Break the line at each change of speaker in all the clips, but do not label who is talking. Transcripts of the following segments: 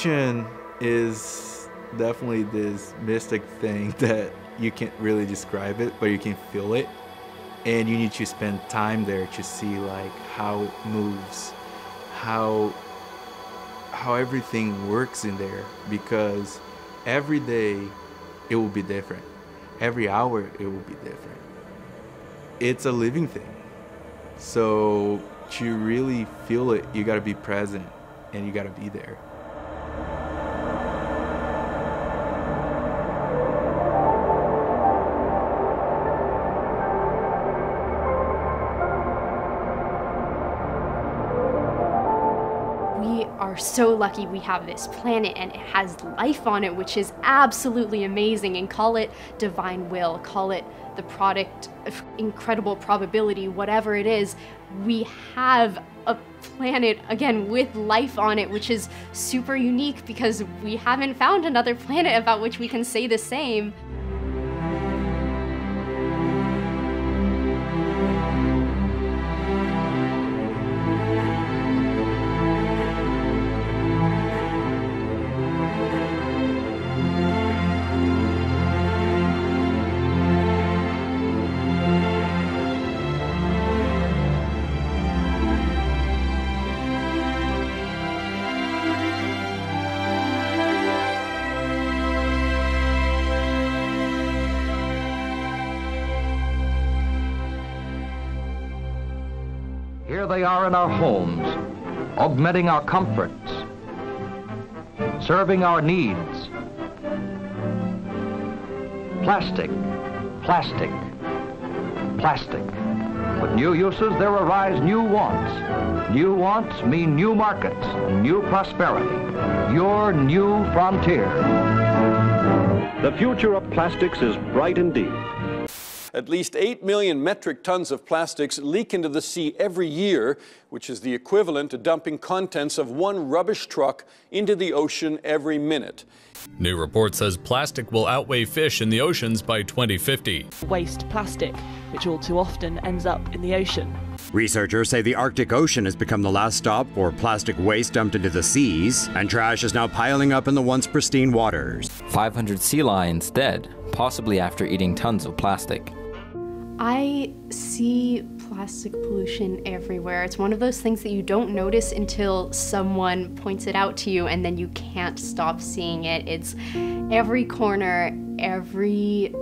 ocean is definitely this mystic thing that you can't really describe it, but you can feel it. And you need to spend time there to see like how it moves, how how everything works in there because every day it will be different. Every hour it will be different. It's a living thing. So to really feel it, you got to be present and you got to be there.
Are so lucky we have this planet and it has life on it, which is absolutely amazing. And call it divine will, call it the product of incredible probability, whatever it is. We have a planet, again, with life on it, which is super unique because we haven't found another planet about which we can say the same.
Here they are in our homes, augmenting our comforts, serving our needs. Plastic, plastic, plastic. With new uses, there arise new wants. New wants mean new markets, new prosperity, your new frontier.
The future of plastics is bright indeed.
At least 8 million metric tons of plastics leak into the sea every year, which is the equivalent to dumping contents of one rubbish truck into the ocean every minute.
New report says plastic will outweigh fish in the oceans by 2050.
Waste plastic, which all too often ends up in the ocean.
Researchers say the Arctic Ocean has become the last stop for plastic waste dumped into the seas, and trash is now piling up in the once pristine waters.
500 sea lions dead, possibly after eating tons of plastic.
I see plastic pollution everywhere. It's one of those things that you don't notice until someone points it out to you and then you can't stop seeing it. It's every corner, every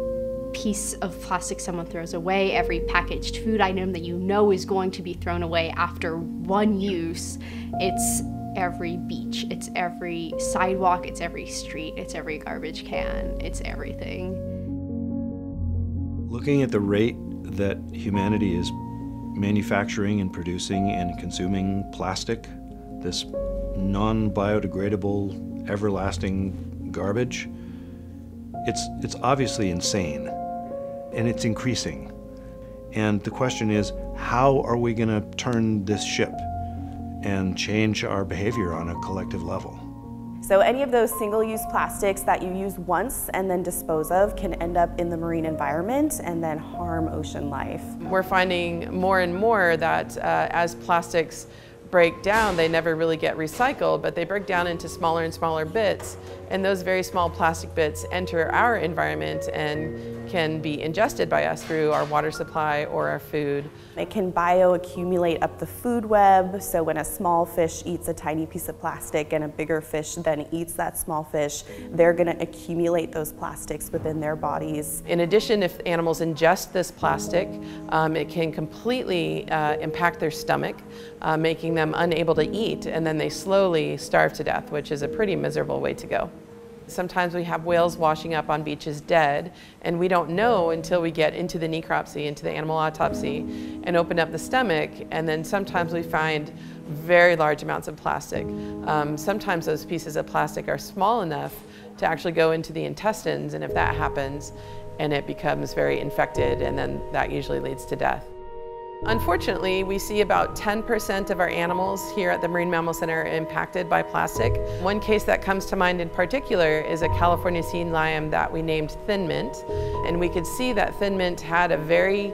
piece of plastic someone throws away, every packaged food item that you know is going to be thrown away after one use. It's every beach, it's every sidewalk, it's every street, it's every garbage can, it's everything.
Looking at the rate that humanity is manufacturing and producing and consuming plastic, this non biodegradable, everlasting garbage, it's, it's obviously insane and it's increasing. And the question is how are we going to turn this ship and change our behavior on a collective level?
So any of those single-use plastics that you use once and then dispose of can end up in the marine environment and then harm ocean life.
We're finding more and more that uh, as plastics break down, they never really get recycled, but they break down into smaller and smaller bits. And those very small plastic bits enter our environment and can be ingested by us through our water supply or our food.
It can bioaccumulate up the food web, so when a small fish eats a tiny piece of plastic and a bigger fish then eats that small fish, they're going to accumulate those plastics within their bodies.
In addition, if animals ingest this plastic, um, it can completely uh, impact their stomach, uh, making them unable to eat, and then they slowly starve to death, which is a pretty miserable way to go. Sometimes we have whales washing up on beaches dead, and we don't know until we get into the necropsy, into the animal autopsy, and open up the stomach, and then sometimes we find very large amounts of plastic. Um, sometimes those pieces of plastic are small enough to actually go into the intestines, and if that happens, and it becomes very infected, and then that usually leads to death. Unfortunately, we see about 10% of our animals here at the Marine Mammal Center impacted by plastic. One case that comes to mind in particular is a California sea lion that we named Thin Mint. And we could see that Thin Mint had a very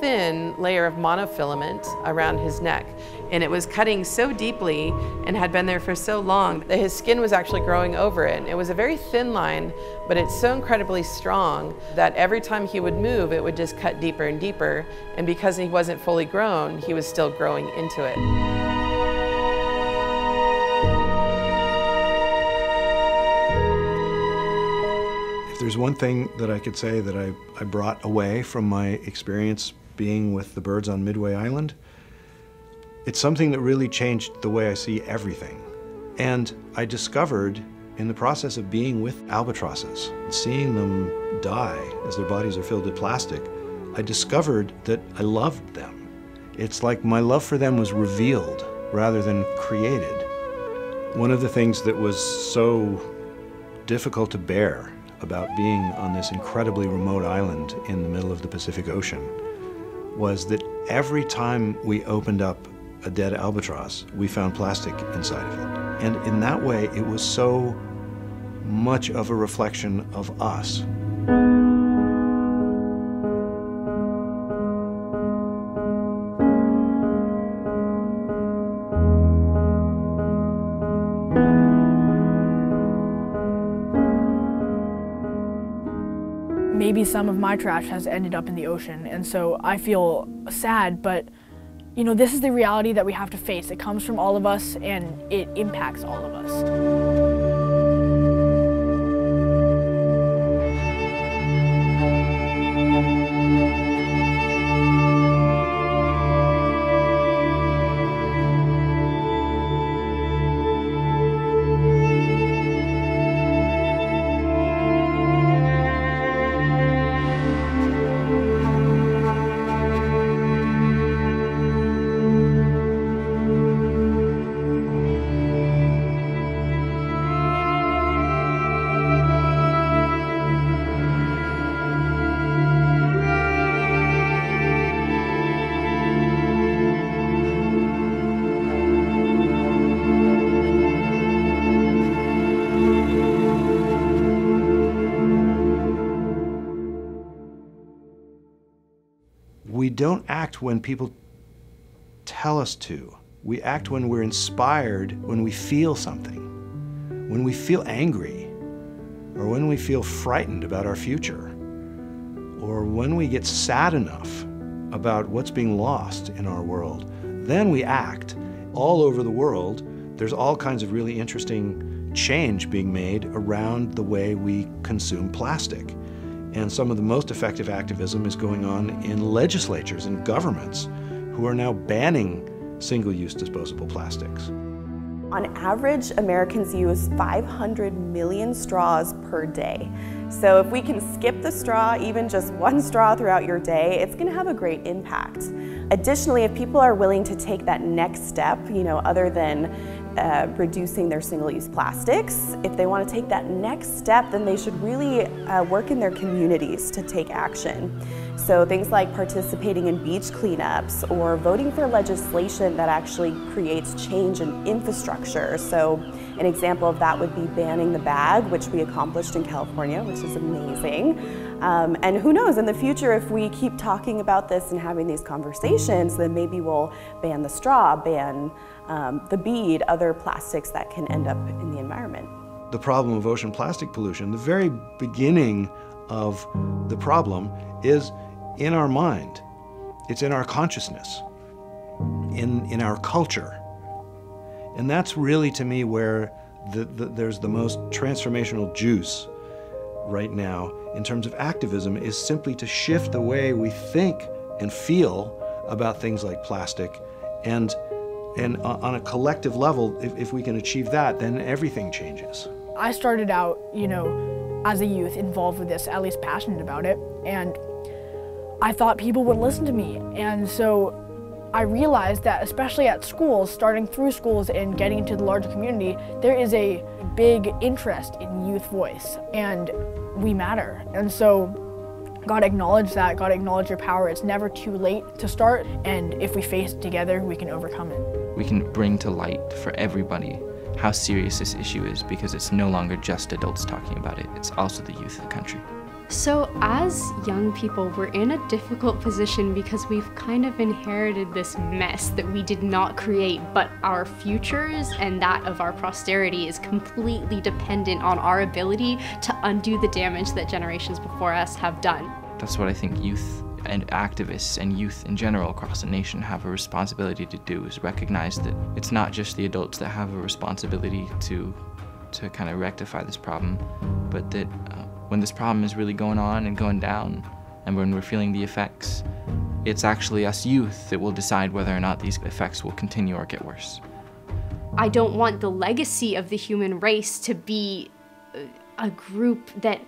thin layer of monofilament around his neck. And it was cutting so deeply and had been there for so long that his skin was actually growing over it. It was a very thin line, but it's so incredibly strong that every time he would move, it would just cut deeper and deeper. And because he wasn't fully grown, he was still growing into it.
If there's one thing that I could say that I, I brought away from my experience being with the birds on Midway Island, it's something that really changed the way I see everything. And I discovered in the process of being with albatrosses, seeing them die as their bodies are filled with plastic, I discovered that I loved them. It's like my love for them was revealed rather than created. One of the things that was so difficult to bear about being on this incredibly remote island in the middle of the Pacific Ocean was that every time we opened up a dead albatross, we found plastic inside of it. And in that way, it was so much of a reflection of us.
Maybe some of my trash has ended up in the ocean. And so I feel sad, but you know, this is the reality that we have to face. It comes from all of us and it impacts all of us. We don't act when people tell us to. We act when we're inspired, when we feel something, when we feel angry, or when we feel frightened about our future, or when we get sad enough about what's being lost in our world. Then we act. All over the world, there's all kinds of really interesting change being made around the way we consume plastic. And some of the most effective activism is going on in legislatures and governments who are now banning single use disposable plastics.
On average, Americans use 500 million straws per day. So if we can skip the straw, even just one straw throughout your day, it's gonna have a great impact. Additionally, if people are willing to take that next step, you know, other than uh, reducing their single-use plastics, if they want to take that next step, then they should really uh, work in their communities to take action. So things like participating in beach cleanups or voting for legislation that actually creates change in infrastructure. So an example of that would be banning the bag, which we accomplished in California, which is amazing. Um, and who knows, in the future, if we keep talking about this and having these conversations, then maybe we'll ban the straw, ban um, the bead, other plastics that can end up in the environment.
The problem of ocean plastic pollution, the very beginning of the problem is in our mind. It's in our consciousness, in, in our culture. And that's really, to me, where the, the, there's the most transformational juice right now in terms of activism is simply to shift the way we think and feel about things like plastic. And, and on a collective level, if, if we can achieve that, then everything changes.
I started out, you know, as a youth involved with this, at least passionate about it, and I thought people would listen to me. And so I realized that, especially at schools, starting through schools and getting into the larger community, there is a big interest in youth voice, and we matter. And so God acknowledge that, God acknowledge your power. It's never too late to start, and if we face it together, we can overcome it.
We can bring to light for everybody how serious this issue is because it's no longer just adults talking about it, it's also the youth of the country.
So, as young people, we're in a difficult position because we've kind of inherited this mess that we did not create, but our futures and that of our posterity is completely dependent on our ability to undo the damage that generations before us have done.
That's what I think youth and activists and youth in general across the nation have a responsibility to do is recognize that it's not just the adults that have a responsibility to to kind of rectify this problem, but that uh, when this problem is really going on and going down, and when we're feeling the effects, it's actually us youth that will decide whether or not these effects will continue or get worse.
I don't want the legacy of the human race to be a group that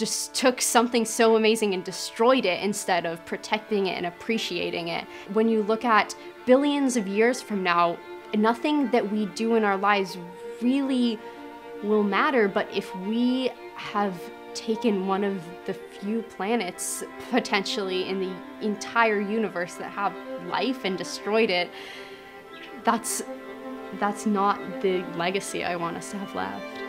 just took something so amazing and destroyed it instead of protecting it and appreciating it. When you look at billions of years from now, nothing that we do in our lives really will matter, but if we have taken one of the few planets potentially in the entire universe that have life and destroyed it, that's that's not the legacy I want us to have left.